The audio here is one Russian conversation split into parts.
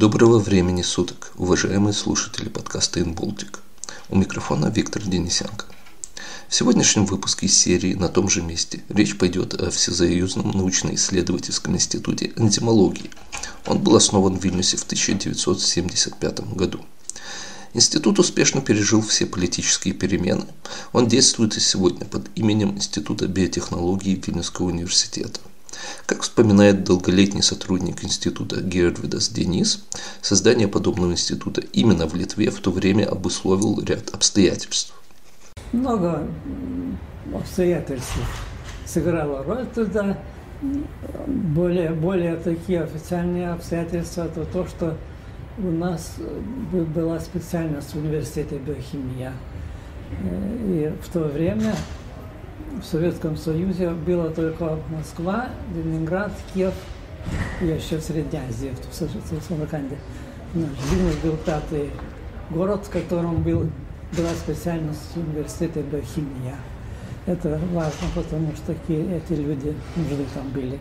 Доброго времени суток, уважаемые слушатели подкаста «Инболтик». У микрофона Виктор Денисенко. В сегодняшнем выпуске серии «На том же месте» речь пойдет о Всесоюзном научно-исследовательском институте энтимологии. Он был основан в Вильнюсе в 1975 году. Институт успешно пережил все политические перемены. Он действует и сегодня под именем Института биотехнологии Вильнюсского университета. Как вспоминает долголетний сотрудник института Гервидас Денис, создание подобного института именно в Литве в то время обусловил ряд обстоятельств. Много обстоятельств сыграло роль туда. Более, более такие официальные обстоятельства, это то, что у нас была специальность в университете биохимия. И в то время в Советском Союзе было только Москва, Ленинград, Киев и еще Средняя Азия в Самарканде. Вильнюс был пятый город, в котором был, была специальность университета биохимия. Это важно, потому что такие, эти люди нужны там были.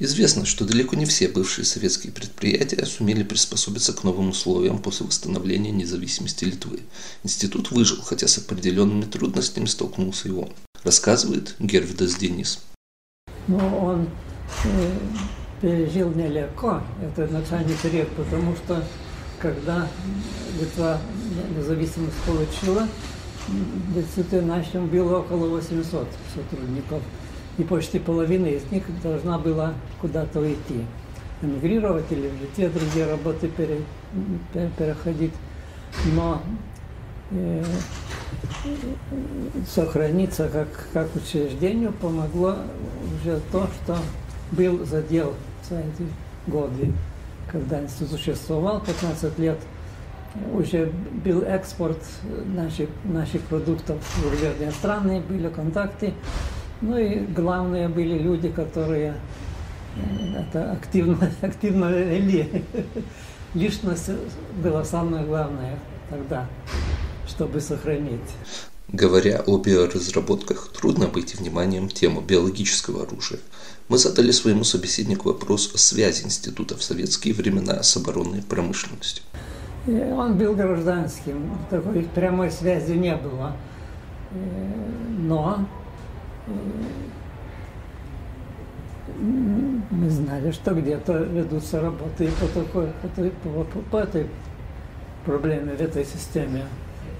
Известно, что далеко не все бывшие советские предприятия сумели приспособиться к новым условиям после восстановления независимости Литвы. Институт выжил, хотя с определенными трудностями столкнулся и он рассказывает Гервидас Денис. Ну, он э, пережил нелегко этот начальный период, потому что когда Литва независимость получила, институте нашем было около 800 сотрудников, и почти половина из них должна была куда-то уйти, эмигрировать или в те другие работы пере, переходить. Но э, сохраниться как, как учреждению помогло уже то, что был задел за эти годы, когда институт существовал. 15 лет, уже был экспорт наших, наших продуктов. В разные страны, были контакты, ну и главные были люди, которые э, это активно, активно вели. Личность была самое главное тогда чтобы сохранить. Говоря о биоразработках, трудно обойти вниманием тему биологического оружия. Мы задали своему собеседнику вопрос о связи института в советские времена с оборонной промышленностью. Он был гражданским, такой прямой связи не было. Но мы знали, что где-то ведутся работы по, такой, по, по, по этой проблеме, в этой системе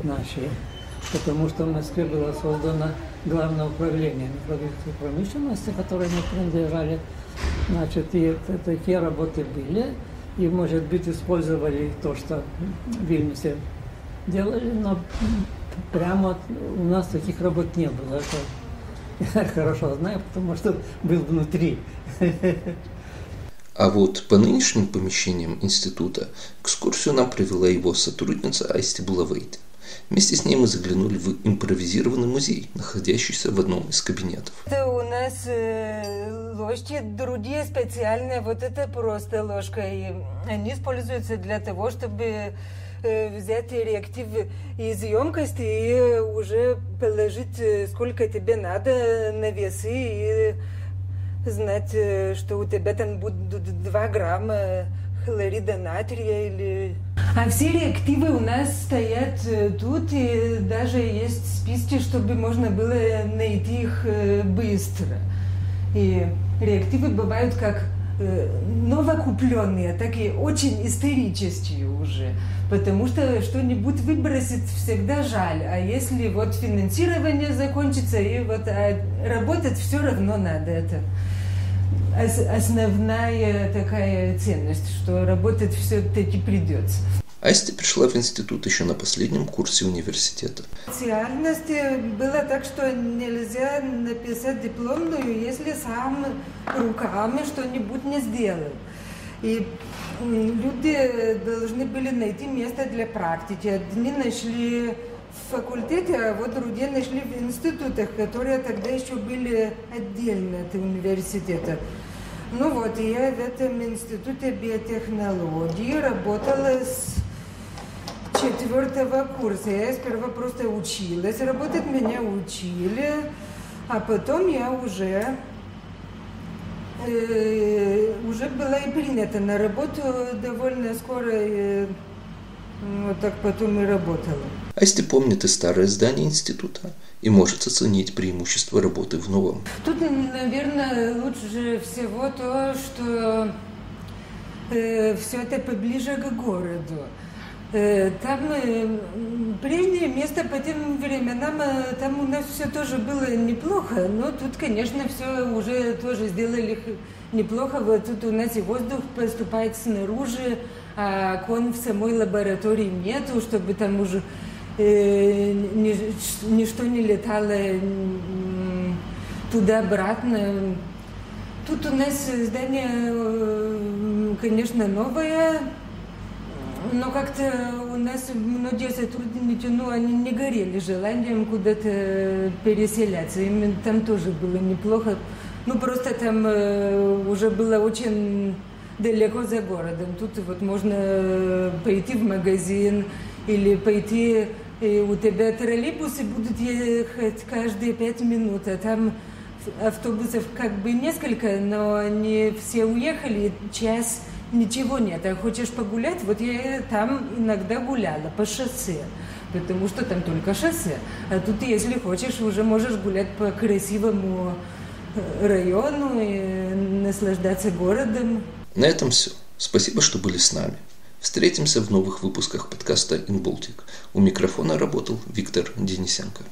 нашей, потому что в Москве было создано Главное управление продуктовой промышленности, которое мы принадлежали. Значит, и такие работы были, и, может быть, использовали то, что в Вильнюсе делали, но прямо у нас таких работ не было. Это я хорошо знаю, потому что был внутри. А вот по нынешним помещениям института экскурсию нам провела его сотрудница Айсти Булавейт. Вместе с ней мы заглянули в импровизированный музей, находящийся в одном из кабинетов. Это у нас э, ложки другие специальные, вот это просто ложка. И они используются для того, чтобы э, взять реактив из емкости и уже положить, э, сколько тебе надо на весы и знать, э, что у тебя там будет 2 грамма хлорида натрия или... А все реактивы у нас стоят э, тут, и даже есть списки, чтобы можно было найти их э, быстро. И реактивы бывают как э, новокупленные, так и очень исторические уже. Потому что что-нибудь выбросить всегда жаль. А если вот финансирование закончится, и вот а работать все равно надо это основная такая ценность, что работать все-таки придется. Асти пришла в институт еще на последнем курсе университета. Специальность было так, что нельзя написать дипломную, если сам руками что-нибудь не сделал. И люди должны были найти место для практики. Одни нашли в факультете, а вот другие нашли в институтах, которые тогда еще были отдельно от университета. Ну вот, и я в этом институте биотехнологии работала с четвертого курса. Я сперва просто училась, работать меня учили, а потом я уже э, уже была и принята на работу довольно скоро. И, вот так потом и работала. А если помните старое здание института и может оценить преимущества работы в новом? Тут, наверное, лучше всего то, что э, все это поближе к городу. Э, там э, прежнее место по тем временам, э, там у нас все тоже было неплохо, но тут, конечно, все уже тоже сделали неплохо. Вот тут у нас и воздух поступает снаружи, а окон в самой лаборатории нету, чтобы там уже э, ни, ничто не летало туда-обратно. Тут у нас здание, конечно, новое, но как-то у нас многие сотрудники, ну, они не горели желанием куда-то переселяться. Им там тоже было неплохо. Ну, просто там э, уже было очень далеко за городом. Тут вот можно пойти в магазин или пойти, и у тебя троллейбусы будут ехать каждые пять минут, а там автобусов как бы несколько, но они все уехали, час ничего нет. А хочешь погулять? Вот я там иногда гуляла по шоссе, потому что там только шоссе. А тут, если хочешь, уже можешь гулять по красивому э, району и наслаждаться городом. На этом все. Спасибо, что были с нами. Встретимся в новых выпусках подкаста «Инболтик». У микрофона работал Виктор Денисенко.